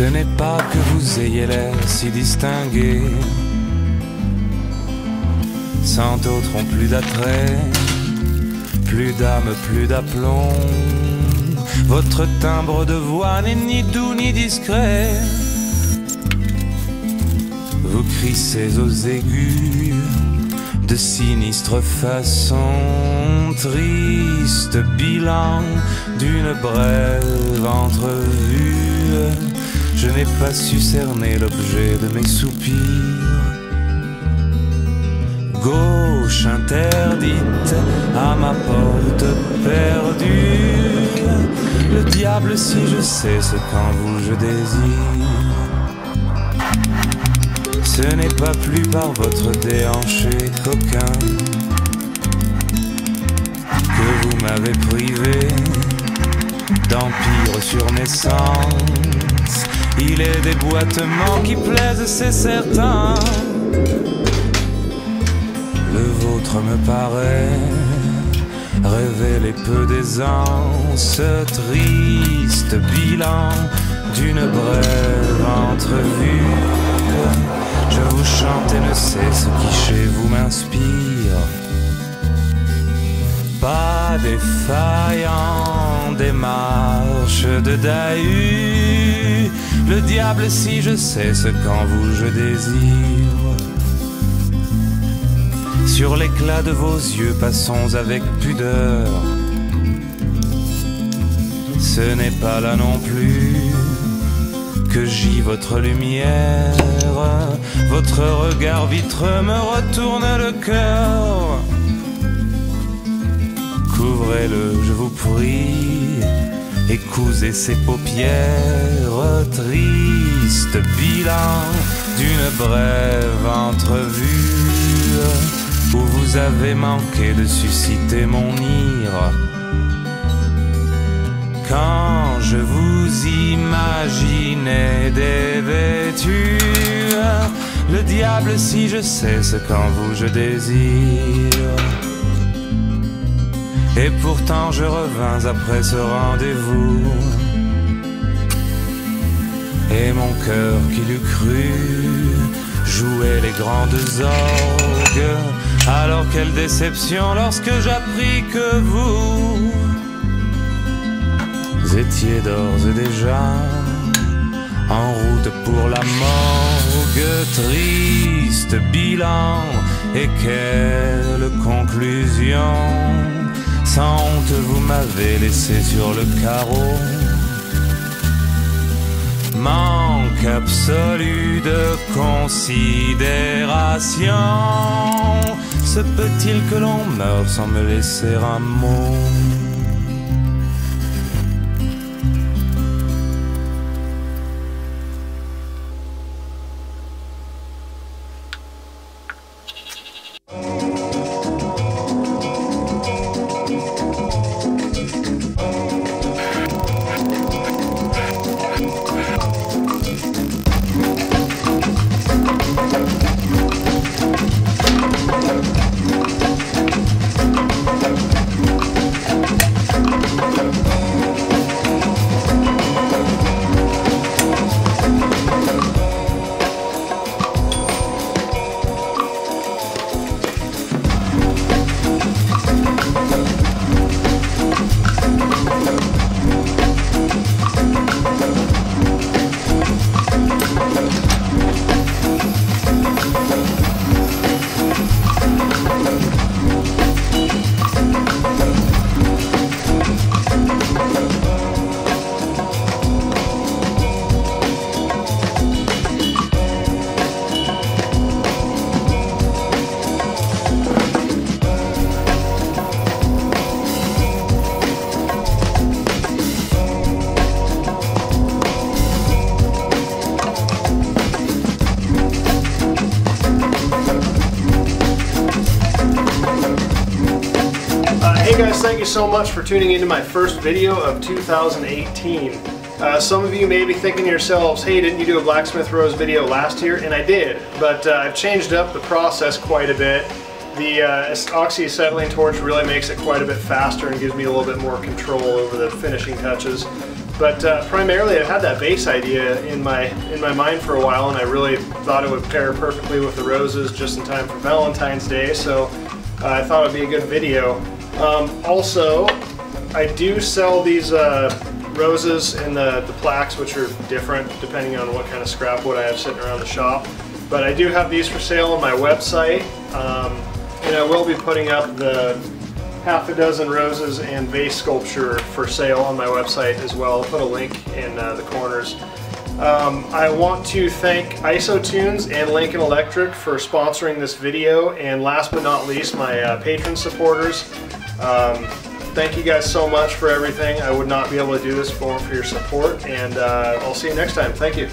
Ce n'est pas que vous ayez l'air si distingué, sans d'autres ont plus d'attrait, plus d'âme, plus d'aplomb. Votre timbre de voix n'est ni doux ni discret. Vous crissez aux aigus de sinistre façon, triste bilan d'une brève entrevue. Je n'ai pas su cerner l'objet de mes soupirs. Gauche interdite à ma porte perdue. Le diable si je sais ce qu'en vous je désire. Ce n'est pas plus par votre déhanché coquin que vous m'avez privé d'empire sur. Il est des boitements qui plaisent, c'est certain. Le vôtre me paraît révéler peu d'aisance, triste bilan d'une brève entrevue. Je vous chante et ne sais ce qui chez vous m'inspire. Pas défaillant des marches de Dahu. Le diable si je sais ce qu'en vous je désire. Sur l'éclat de vos yeux, passons avec pudeur. Ce n'est pas là non plus que j'y votre lumière. Votre regard vitreux me retourne le cœur. Couvrez-le, je vous prie, et cousez ses paupières. Triste bilan d'une brève entrevue où vous avez manqué de susciter mon ire. Quand je vous imaginais dévêtu, le diable si je sais ce qu'en vous je désire. Et pourtant je revins après ce rendez-vous. Et mon cœur qui l'eût cru jouait les grandes orgues. Alors quelle déception lorsque j'appris que vous étiez d'ores et déjà en route pour la morgue. Triste bilan et quelle conclusion. Honte, vous m'avez laissé sur le carreau. Manque absolu de considération. Se peut-il que l'on meure sans me laisser un mot? Thank you so much for tuning into my first video of 2018. Uh, some of you may be thinking to yourselves, hey, didn't you do a Blacksmith Rose video last year? And I did, but uh, I've changed up the process quite a bit. The uh, oxyacetylene torch really makes it quite a bit faster and gives me a little bit more control over the finishing touches. But uh, primarily, I had that base idea in my in my mind for a while, and I really thought it would pair perfectly with the roses just in time for Valentine's Day. So uh, I thought it'd be a good video. Um, also, I do sell these uh, roses in the, the plaques, which are different depending on what kind of scrap wood I have sitting around the shop. But I do have these for sale on my website, um, and I will be putting up the half a dozen roses and vase sculpture for sale on my website as well. I'll put a link in uh, the corners. Um, I want to thank IsoTunes and Lincoln Electric for sponsoring this video, and last but not least, my uh, patron supporters. Um, thank you guys so much for everything. I would not be able to do this for, for your support, and uh, I'll see you next time. Thank you.